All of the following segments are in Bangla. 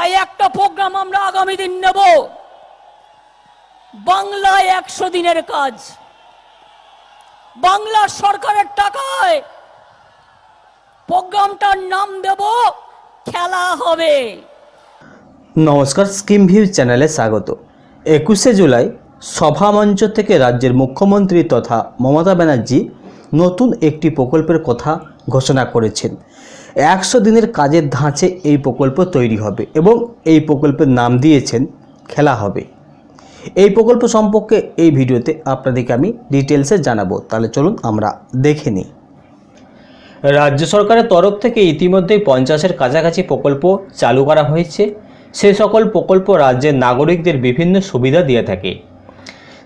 তাই একটা প্রোগ্রাম আমরা আগামী দিন নেব। বাংলায় একশো দিনের কাজ। বাংলা সরকারের টাকায় প্রোগ্রামটার নাম দেব, খেলা হবে। নমস্কার স্কিম ভিউ চ্যানেলে স্বাগত। একুশে জুলাই সভামঞ্চ থেকে রাজ্যের মুখ্যমন্ত্রী তথা মমতা ব্যানার্জি নতুন একটি প্রকল্পের কথা ঘোষণা করেছেন। একশো দিনের কাজের ধাঁচে এই প্রকল্প তৈরি হবে এবং এই প্রকল্পের নাম দিয়েছেন খেলা হবে। এই প্রকল্প সম্পর্কে এই ভিডিওতে আপনাদেরকে আমি ডিটেলসে জানাব। তাহলে চলুন আমরা দেখে নিই। রাজ্য সরকারের তরফ থেকে ইতিমধ্যেই পঞ্চাশের কাছাকাছি প্রকল্প চালু করা হয়েছে। সে সকল প্রকল্প রাজ্যের নাগরিকদের বিভিন্ন সুবিধা দিয়ে থাকে।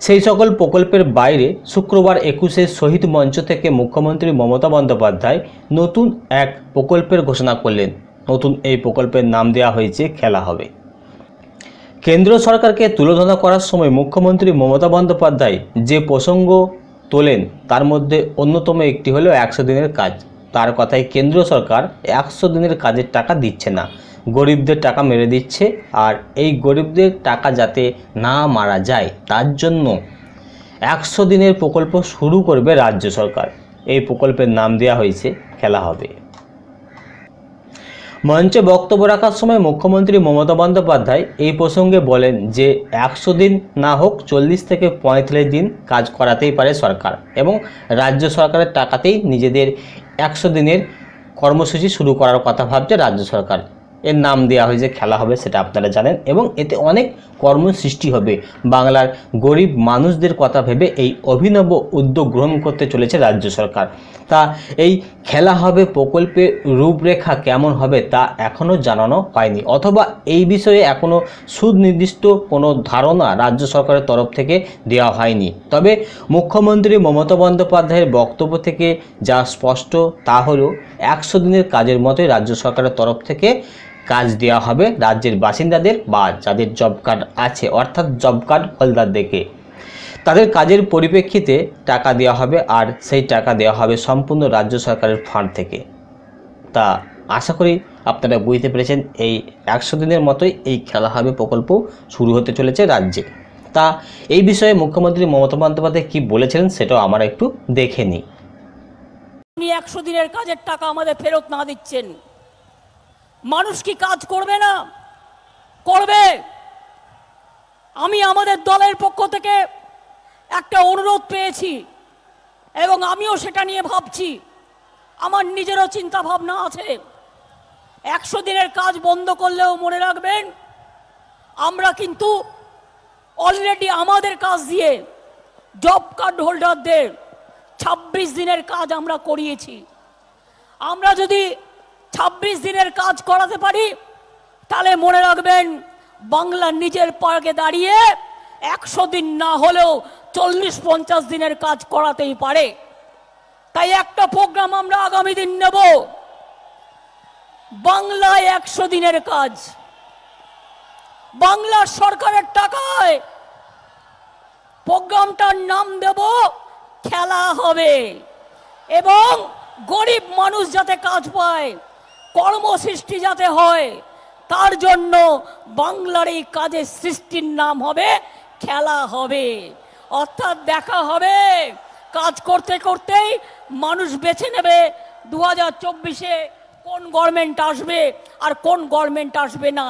সেই সকল প্রকল্পের বাইরে শুক্রবার একুশে শহীদ মঞ্চ থেকে মুখ্যমন্ত্রী মমতা বন্দ্যোপাধ্যায় নতুন এক প্রকল্পের ঘোষণা করলেন। নতুন এই প্রকল্পের নাম দেওয়া হয়েছে খেলা হবে। কেন্দ্র সরকারকে তুলোধনা করার সময় মুখ্যমন্ত্রী মমতা বন্দ্যোপাধ্যায় যে প্রসঙ্গ তোলেন, তার মধ্যে অন্যতম একটি হলো একশো দিনের কাজ। তার কথায় কেন্দ্র সরকার একশো দিনের কাজের টাকা দিচ্ছে না। গরিবদের টাকা মেরে দিচ্ছে আর এই গরিবদের টাকা যাতে না মারা যায়, তার জন্য একশো দিনের প্রকল্প শুরু করবে রাজ্য সরকার। এই প্রকল্পের নাম দেওয়া হয়েছে, খেলা হবে। মঞ্চে বক্তব্য রাখার সময় মুখ্যমন্ত্রী মমতা বন্দ্যোপাধ্যায় এই প্রসঙ্গে বলেন যে, একশো দিন না হোক, চল্লিশ থেকে পঁয়তাল্লিশ দিন কাজ করাতেই পারে সরকার এবং রাজ্য সরকারের টাকাতেই নিজেদের একশো দিনের কর্মসূচি শুরু করার কথা ভাবছে রাজ্য সরকার। এর নাম দেওয়া হয়েছে, খেলা হবে, সেটা আপনারা জানেন। এবং এতে অনেক কর্ম সৃষ্টি হবে। বাংলার গরিব মানুষদের কথা ভেবে এই অভিনব উদ্যোগ গ্রহণ করতে চলেছে রাজ্য সরকার। তা এই খেলা হবে প্রকল্পের রূপরেখা কেমন হবে তা এখনও জানানো হয়নি। অথবা এই বিষয়ে এখনও সুনির্দিষ্ট কোনো ধারণা রাজ্য সরকারের তরফ থেকে দেওয়া হয়নি। তবে মুখ্যমন্ত্রী মমতা বন্দ্যোপাধ্যায়ের বক্তব্য থেকে যা স্পষ্ট, তা হলো একশো দিনের কাজের মতোই রাজ্য সরকারের তরফ থেকে কাজ দেওয়া হবে রাজ্যের বাসিন্দাদের বা যাদের জব কার্ড আছে, অর্থাৎ জব কার্ড হোল্ডারদেরকে তাদের কাজের পরিপ্রেক্ষিতে টাকা দেওয়া হবে আর সেই টাকা দেওয়া হবে সম্পূর্ণ রাজ্য সরকারের ফান্ড থেকে। তা আশা করি আপনারা বুঝতে পেরেছেন, এই একশো দিনের মতোই এই খেলা হবে, প্রকল্প শুরু হতে চলেছে রাজ্যে। তা এই বিষয়ে মুখ্যমন্ত্রী মমতা বন্দ্যোপাধ্যায় কী বলেছিলেন সেটাও আমরা একটু দেখে নিই। উনি একশো দিনের কাজের টাকা আমাদের ফেরত না দিচ্ছেন। মানুষ কি কাজ করবে না? করবে। আমি আমাদের দলের পক্ষ থেকে একটা অনুরোধ পেয়েছি এবং আমিও সেটা নিয়ে ভাবছি। আমার নিজেরও চিন্তা ভাবনা আছে। একশো দিনের কাজ বন্ধ করলেও মনে রাখবেন, আমরা কিন্তু অলরেডি আমাদের কাজ দিয়ে জব কার্ড হোল্ডারদের ছাব্বিশ দিনের কাজ আমরা করিয়েছি। আমরা যদি ছাব্বিশ দিনের কাজ করাতে পারি, তাহলে মনে রাখবেন বাংলা নিজের পার্কে দাঁড়িয়ে একশো দিন না হলেও চল্লিশ পঞ্চাশ দিনের কাজ করাতেই পারে। তাই একটা প্রোগ্রাম আমরা আগামী দিন নেব। বাংলায় একশো দিনের কাজ। বাংলা সরকারের টাকায় প্রোগ্রামটার নাম দেব, খেলা হবে। এবং গরিব মানুষ যাতে কাজ পায় কর্মসৃষ্টি যাতে হয়, তার জন্য বাংলার এই কাজের সৃষ্টির নাম হবে খেলা হবে। অর্থাৎ দেখা হবে, কাজ করতে করতেই মানুষ বেছে নেবে দু হাজার কোন গভর্নমেন্ট আসবে আর কোন গভর্নমেন্ট আসবে না।